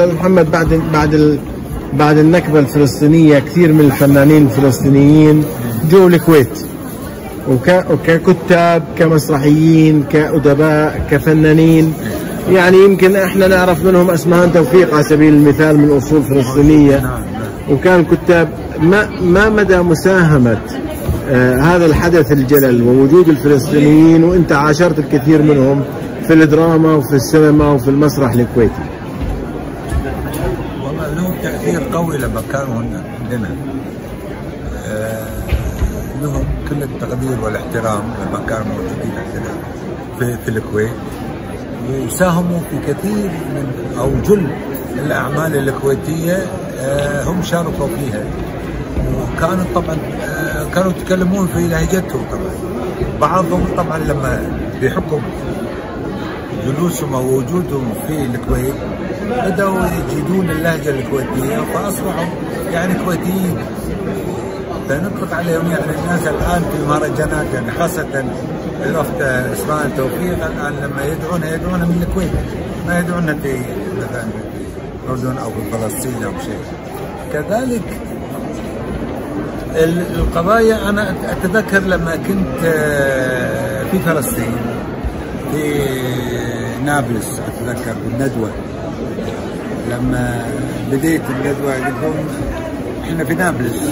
أستاذ محمد بعد بعد ال... بعد النكبة الفلسطينية كثير من الفنانين الفلسطينيين جو الكويت. وك... وككتاب كمسرحيين كأدباء كفنانين. يعني يمكن إحنا نعرف منهم اسمهان توفيق على سبيل المثال من أصول فلسطينية. وكان كتاب ما ما مدى مساهمة آه هذا الحدث الجلل ووجود الفلسطينيين وأنت عاشرت الكثير منهم في الدراما وفي السينما وفي المسرح الكويتي. والله له تأثير قوي لما كانوا هنا عندنا. آه لهم كل التقدير والاحترام لما كانوا موجودين عندنا في, في الكويت. وساهموا في كثير من أو جل الأعمال الكويتية آه هم شاركوا فيها. وكانوا طبعا آه كانوا يتكلمون في لهجتهم طبعا. بعضهم طبعا لما بحكم جلوسهم أو وجودهم في الكويت بدأوا يجيدون اللهجة الكويتية فأصبحوا يعني كويتيين. فنطلق عليهم يعني الناس الآن في المهرجانات يعني خاصة الاخت اسراء توفيق الآن لما يدعون يدعون من الكويت ما يدعون في مثلا الاردن أو في فلسطين أو شيء. كذلك القضايا أنا أتذكر لما كنت في فلسطين. في نابلس أتذكر بالندوة. لما بديت الندوة يقولون إحنا في نابلس.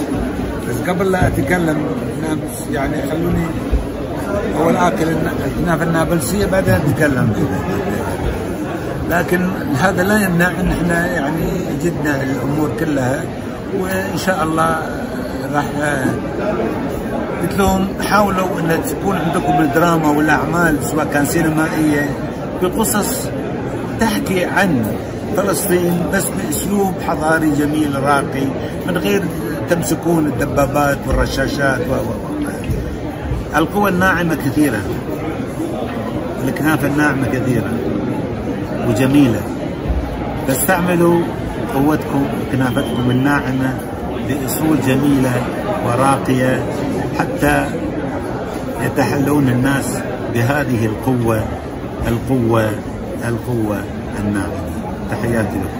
بس قبل لا أتكلم نابلس يعني خلوني أول اكل الكنافه النابلسية بعدين أتكلم. لكن هذا لا يمنع إن إحنا يعني جدنا الأمور كلها وإن شاء الله راح قلت لهم حاولوا إن تكون عندكم الدراما والأعمال سواء كان سينمائية بقصص تحكي عن فلسطين بس بأسلوب حضاري جميل راقي من غير تمسكون الدبابات والرشاشات و القوى الناعمة كثيرة. الكنافة الناعمة كثيرة وجميلة. فاستعملوا قوتكم كنافتكم الناعمة. بأصول جميلة وراقية حتى يتحلون الناس بهذه القوة القوة القوة الناعمه تحياتي لكم.